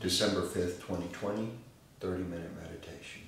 December 5th, 2020, 30 minute meditation.